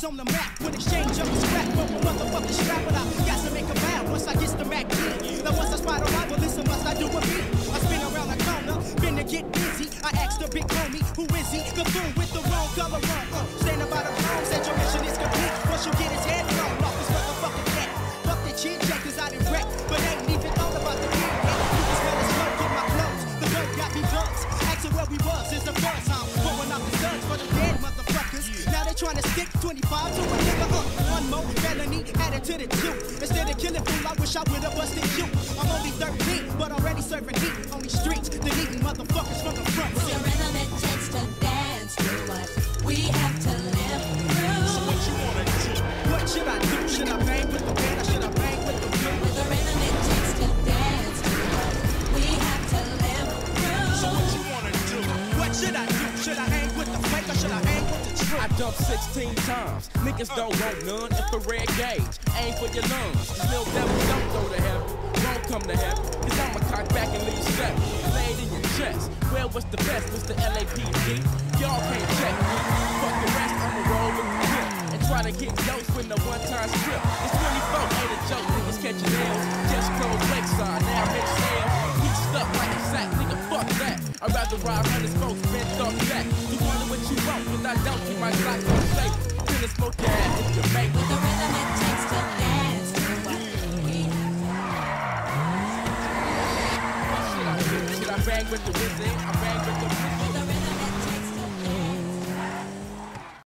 Niggas on the map with exchange of the scrap from a motherfucking strap, but I got to make a vow once I get the Mac in. Now once I spot a rival, listen, must I do a beat? I spin around the corner, been to get busy. I asked the big homie, who is he? The fool with the wrong color run. Uh, stand about a phone, said your mission is complete. Once you get his head blown off his motherfucking neck. Fuck the chin checkers out in wreck, but ain't even thought about the kid yet. You can smell the smoke in my clothes. The dope got me buzzed. Asking where we was, it's a buzz, trying to stick 25 to a nigga, uh. One more felony added to the two. Instead of killing fool, I wish I would've busted you. I'm only 13, but already serving heat on these streets. Deleting motherfuckers from the front. Rhythm it takes to dance through what we have to live through. So What you wanna do? What should I do? Should I bang with the band or should I bang with the blue? With the rhythm it takes to dance through what we have to live through. So What you wanna do? What should I do? Should I hang with the fake or should I I dumped 16 times. Niggas don't want none. Infrared gauge. Aim for your lungs. These little devils don't go to heaven. Won't come to heaven. Cause I'ma cock back and leave step. Laid in your chest. Well, what's the best? Mr. LAPD? Y'all can't check me. Fuck the rest. I'ma roll with the. And try to get dose with no one time strip. It's 24. Ain't a joke. Niggas catching nails. Just close I'd rather ride hundred folks bent off that. You want what you want, cause I don't keep my Glock on safe. Then it's smoke your ass if you make With it. the rhythm it takes to dance Should I bang with the wizard? I bang with the wizard.